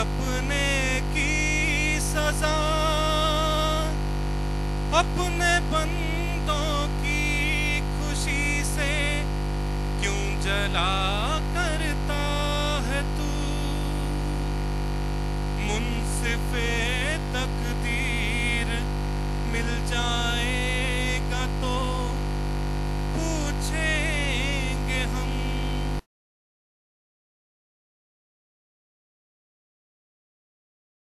अपने की सजा अपने बंदों की खुशी से क्यों जला